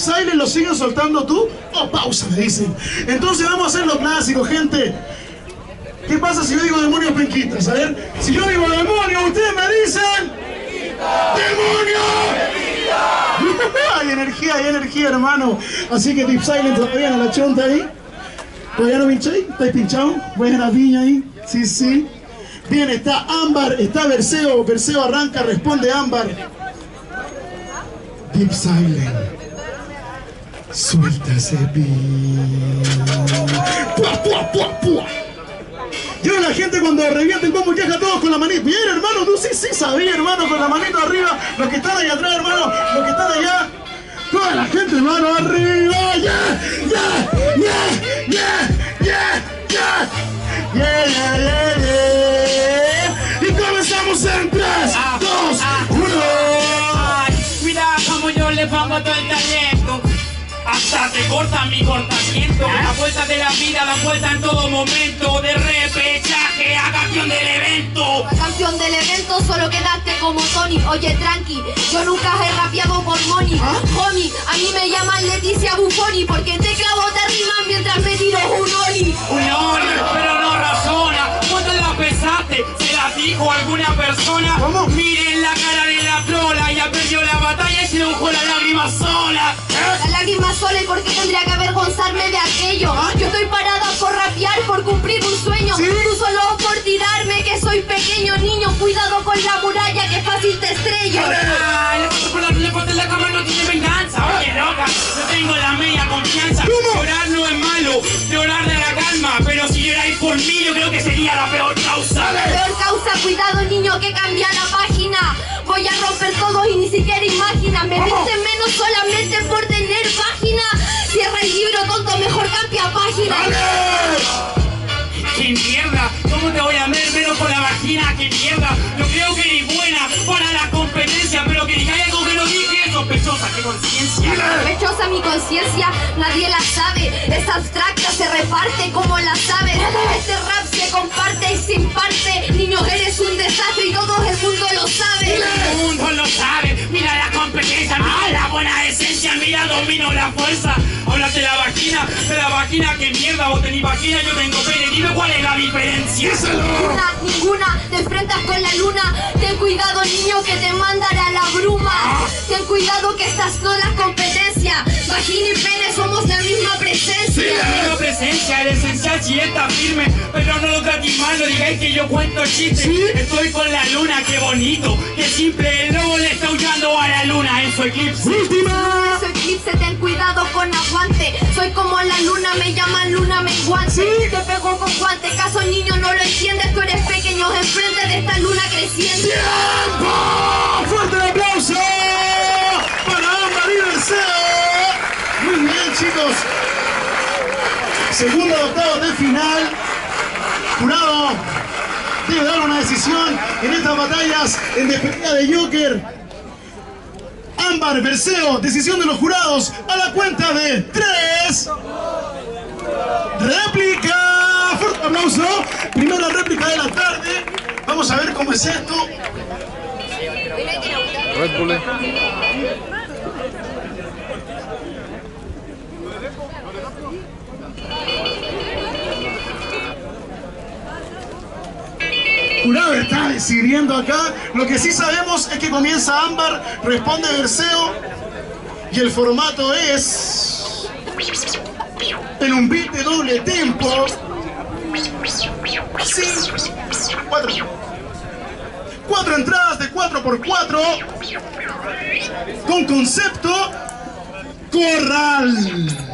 Silent lo siguen soltando tú o pausa, me dicen. Entonces vamos a hacer lo clásico, gente. ¿Qué pasa si yo digo demonios penquitas? A ver, si yo digo demonios, ustedes me dicen... ¡Demonio! hay energía, hay energía, hermano. Así que Deep Silent todavía en la chonta ahí. ¿Todavía no pincháis? ¿Estáis pinchados? Buena piña ahí. Sí, sí. Bien, está Ámbar, está Perseo. Perseo arranca, responde Ámbar. Deep Silent. Suelta ese beat. ¡Pua, pua, pua, pua! Yo la gente cuando revienten como queja todos con la manita. Bien, hermano, tú sí, sí sabía, hermano, con la manita arriba. Los que están ahí atrás, hermano, los que están allá. Toda la gente, hermano, arriba. Yeah, yeah, Hasta te corta mi cortamiento. La vuelta de la vida, la vuelta en todo momento. De repechaje a campeón del evento. Campeón del evento, solo quedaste como Tony. Oye, tranqui, yo nunca he rapeado por money. Homie, a mí me llaman Leticia Buffoni porque te clavo te riman mientras me tiro un oli. Un oli, dijo alguna persona? ¿Cómo? Miren la cara de la trola. Ya perdió la batalla y se dibujó la lágrima sola. La lágrima sola y por qué tendría que avergonzarme de aquello. Yo estoy parada por rapear, por cumplir un sueño. ¿Sí? Tú solo por tirarme que soy pequeño niño. Cuidado con la muralla que fácil te estrello. Que cambia la página. Voy a romper todo y ni siquiera imagina. Me viste menos solamente por tener página. Cierra el libro, tonto, mejor cambia página. ¡Qué mierda! ¿Cómo te voy a ver menos con la vagina? ¡Qué mierda! Yo creo que eres buena para la competencia, pero que diga algo que no dije es sospechosa, qué conciencia. Sospechosa mi conciencia, nadie la sabe. Es abstracta, se reparte como la sabe. Este rap se comparte y sin parte. Domino la fuerza. Hablas de la vagina, de la vagina, qué mierda, vos tenés vagina, yo tengo pene, dime cuál es la diferencia. Ninguna, ninguna, te enfrentas con la luna. Ten cuidado, niño, que te mandará la bruma. Ten cuidado que estas no las competencia. Vagina y pene somos la misma presencia. Tengo presencia, la esencial sí está firme, pero no lo no digáis que yo cuento chistes. Estoy con la luna, qué bonito, qué simple, el lobo le está huyendo a la luna en su eclipse. Última. Soy eclipse, ten cuidado con aguante. Soy como la luna, me llaman luna menguante. Te pego con guante, caso niño no lo entiendes. Tú eres pequeño enfrente de esta luna creciente. ¡Fuerte el aplauso! Para Ámbar y Perseo. Muy bien, chicos. Segundo de octavos de final. Jurado debe dar una decisión en estas batallas en despedida de Joker. Ámbar, Perseo, decisión de los jurados a la cuenta de tres. ¡Réplica! ¡Fuerte aplauso! Primera réplica de la tarde. Vamos a ver cómo es esto. Red Bull. Jurado está decidiendo acá. Lo que sí sabemos es que comienza Ámbar, responde Perseo. Y el formato es. En un beat de doble tempo. Sí. Cuatro. Cuatro entradas de 4x4. Con concepto. Corral.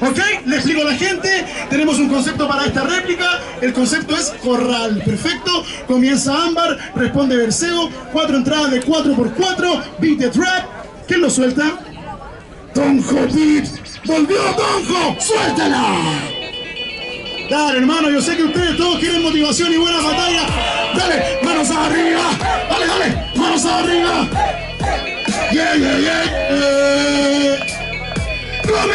¿Ok? Le explico a la gente. Tenemos un concepto para esta réplica. El concepto es corral. Perfecto. Comienza Ámbar, responde Perseo. Cuatro entradas de 4x4. Beat the trap. ¿Quién lo suelta? Tonjo Beat. ¡Volvió Tonjo! ¡Suéltala! Dale, hermano, yo sé que ustedes todos quieren motivación y buena batalla. Dale, manos arriba. Dale, dale, manos arriba. Yeah, yeah, yeah. yeah.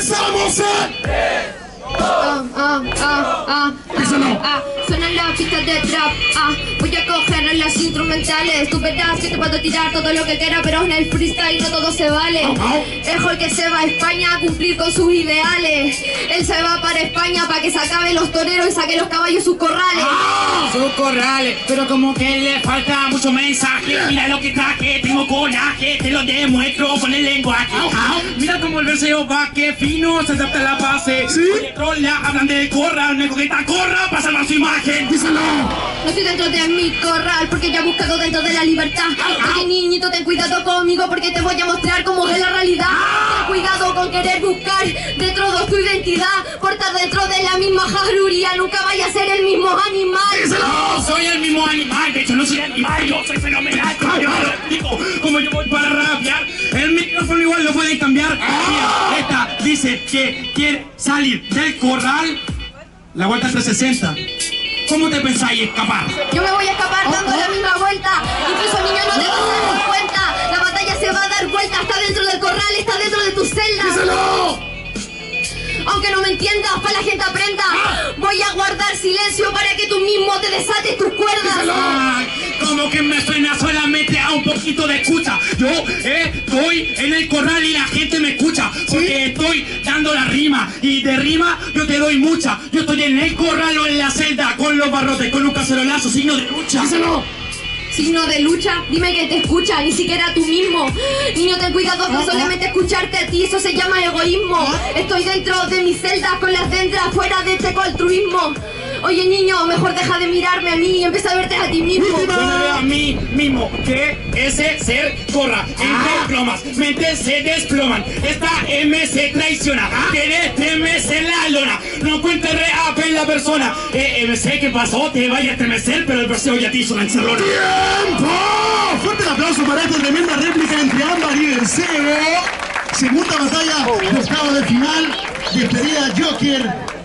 Comenzamos en Ah, ah, ah, ah, ah, ah, las pistas de trap, ah, voy a coger las instrumentales, tú verás que te puedo tirar todo lo que quiera, pero en el freestyle no todo se vale. Es el que se va a España a cumplir con sus ideales, él se va para España para que se acaben los toreros y saque los caballos sus corrales. Sus corrales, pero como que le falta mucho mensaje. Mira lo que traje, tengo coraje, te lo demuestro con el lenguaje. Mira como el verseo va, que fino, se adapta a la base. ¿Sí? Oye, trolla, hablan de corra, me coqueta corra, para salvar su imagen. Díselo. No estoy dentro de mi corral porque ya he buscado dentro de la libertad. Oye niñito, ten cuidado conmigo porque te voy a mostrar cómo es la realidad. Ten cuidado con querer buscar dentro de tu identidad. Por estar dentro de la misma jaruría, nunca vaya a ser el mismo animal. No soy el mismo animal, de hecho no soy animal, yo soy fenomenal. Como yo lo explico, como yo voy para rapear, el micrófono igual lo pueden cambiar. Mira, esta dice que quiere salir del corral, la vuelta 360. ¿Cómo te pensáis escapar? Yo me voy a escapar dando la misma vuelta. Incluso niño no te vas a dar cuenta. La batalla se va a dar vuelta. Está dentro del corral, está dentro de tu celda. Díselo. Aunque no me entiendas, para la gente aprenda. Voy a guardar silencio para que tú mismo te desates tus cuerdas. Ay, como que me suena solamente a un poquito de escucha. Yo eh, estoy en el corral y la gente me escucha. Porque estoy dando la rima. Y de rima yo te doy mucha. Yo estoy en el corral o en la celda los barrotes, con un cacerolazo, signo de lucha. Díselo. Signo de lucha, dime que te escucha, ni siquiera tú mismo. Niño, ten cuidado con solamente escucharte a ti, eso se llama egoísmo. Estoy dentro de mis celdas con las dentras fuera de este altruismo. Oye niño, mejor deja de mirarme a mí y empieza a verte a ti mismo. Yo me veo a mí mismo que ese ser corra entre plomas, mentes se desploman, esta M se traiciona, querés temes en la lona, no cuentes reap en la persona, eh, MC, ¿qué pasó? Te vaya a estremecer, pero el verseo ya te hizo una encerrona. ¡Tiempo! Fuerte el aplauso para esta tremenda réplica entre Ámbar y Berceo. Segunda batalla de octavo de final. Despedida Joker.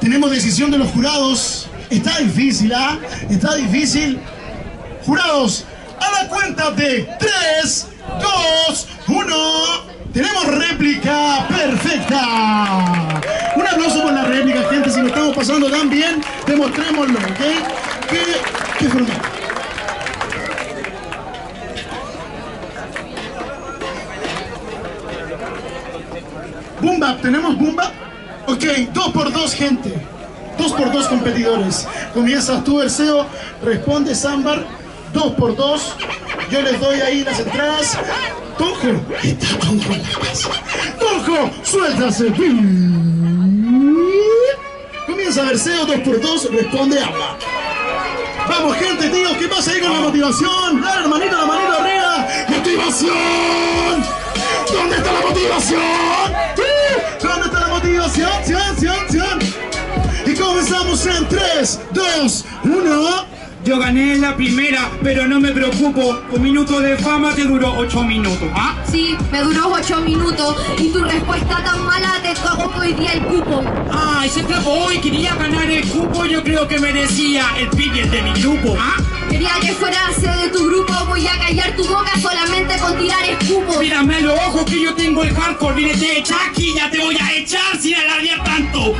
Tenemos decisión de los jurados. Está difícil, ¿ah? Está difícil. Jurados, a la cuenta de 3, 2, 1. Tenemos réplica perfecta. Un aplauso por la réplica, gente. Si lo estamos pasando tan bien, demostrémoslo, ¿ok? ¿Qué, qué formato? Boom Bap, ¿tenemos Boom Bap? Ok, dos por dos, gente. Dos por dos competidores. Comienzas tú, Berceo, responde Ámbar, dos por dos. Yo les doy ahí las entradas. Tonjo, está la casa. Tonjo, suéltase. Comienza Berceo, dos por dos, responde Ámbar. Vamos, gente, tío, ¿qué pasa ahí con la motivación? Dale, hermanito, la manito arriba. ¡Motivación! ¿Dónde está la motivación? Y comenzamos en 3, 2, 1. Yo gané la primera, pero no me preocupo, un minuto de fama te duró 8 minutos. ¿Ah? Sí, me duró ocho minutos y tu respuesta tan mala te tocó hoy día el cupo. Ah, ese trapo hoy quería ganar el cupo, yo creo que merecía el pique de mi grupo. ¿Ah? Quería que fueras de tu grupo, voy a callar tu boca solamente con tirar escupo. Mírame a los ojos que yo tengo el hardcore, vienes de Chucky, ya te voy a echar sin alardear tanto.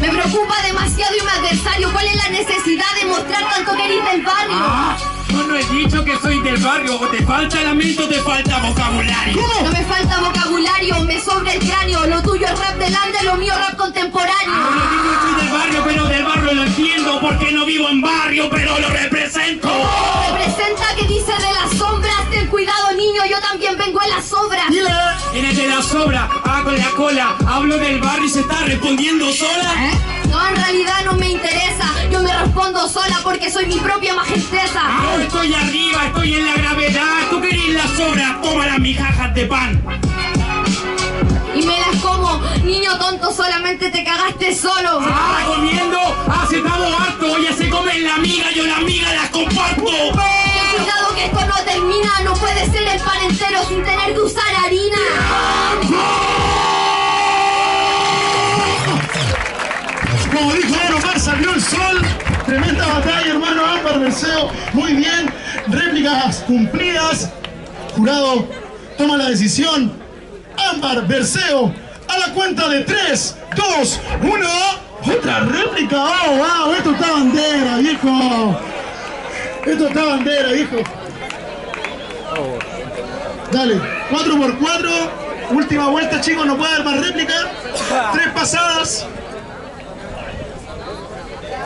Me preocupa demasiado y mi adversario. ¿Cuál es la necesidad de mostrar tanto que eres del barrio? Ah, yo no he dicho que soy del barrio, o te falta lamento, te falta vocabulario. No me falta vocabulario, me sobra el cráneo. Lo tuyo es rap del ande, lo mío rap sobra, hago la cola, hablo del barrio y se está respondiendo sola. No, en realidad no me interesa. Yo me respondo sola porque soy mi propia majesteza. Ah, estoy arriba, estoy en la gravedad, tú querés la sobra, toma las migajas de pan. Y me las como. Niño tonto, solamente te cagaste solo. Ah, comiendo, ha sentado harto, ya se comen la miga, yo la miga las comparto. Ten cuidado que esto no termina. No puede ser el pan entero sin tener que usar Muy bien. Réplicas cumplidas. Jurado toma la decisión. Ámbar Berceo A la cuenta de 3, 2, 1. Otra réplica. Oh, wow. Esto está bandera, viejo. Esto está bandera, viejo. Dale, 4 por 4 Última vuelta, chicos. No puede haber más réplica. Tres pasadas.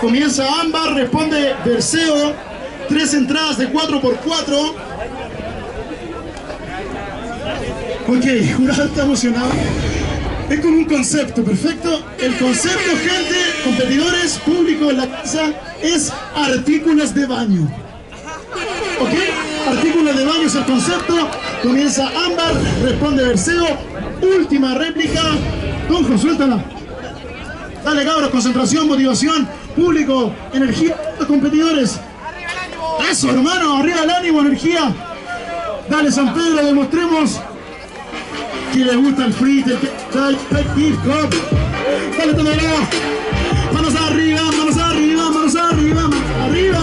Comienza Ámbar, responde Perseo. Tres entradas de 4 por 4 Ok, jurado está emocionado. Es como un concepto, perfecto. El concepto, gente, competidores, público en la casa, es artículos de baño. ¿Ok? Artículos de baño es el concepto. Comienza Ámbar, responde Perseo. Última réplica. Donjo, suéltala. Dale, cabros, concentración, motivación, público, energía, competidores. Eso, hermano, arriba el ánimo, energía. Dale, San Pedro, demostremos que le gusta el free, el hip hop. Dale, tómala. Manos arriba, manos arriba, manos arriba, arriba.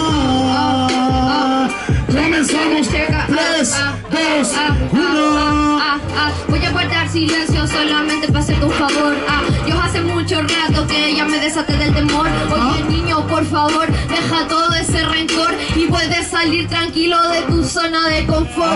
Comenzamos. 3, 2, 1. Voy a guardar silencio solamente para hacerte un favor. Ah, mucho rato que ella me desaté del temor. Oye, niño, por favor, deja todo ese rencor y puedes salir tranquilo de tu zona de confort.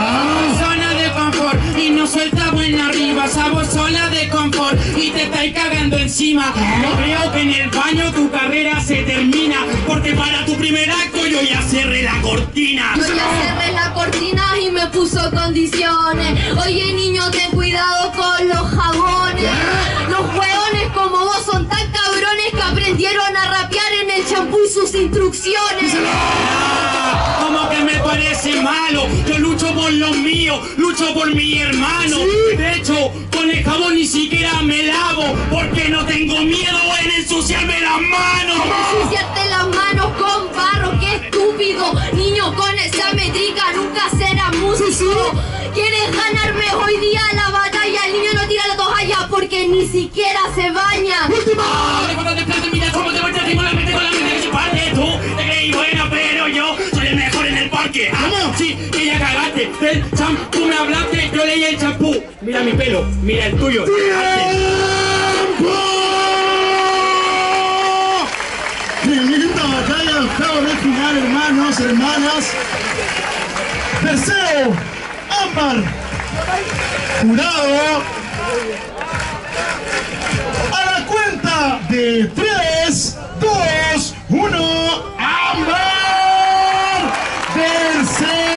Zona de confort y no suelta buena arriba, sabor zona de confort y te estáis cagando encima. No creo que en el baño tu carrera se termina, porque para tu primer acto yo ya cerré la cortina. Yo ya cerré la cortina y me puso condiciones. Oye, niño, ten cuidado sus instrucciones. Como que me parece malo, yo lucho por los míos, lucho por mi hermano. De hecho, con el jabón ni siquiera me lavo, porque no tengo miedo en ensuciarme las manos. Ensuciarte las manos con barro, qué estúpido. Niño, con esa métrica nunca será músico. ¿Quieres ganarme hoy día la batalla? El niño no tira la toalla porque ni siquiera se baña. Ahora del champú, me hablaste, yo leí el champú. Mira mi pelo, mira el tuyo. ¡Tiempo! En esta batalla, octavo de final, hermanos, hermanas. Perseo, Ámbar, Jurado. A la cuenta de 3, 2, 1, Ámbar.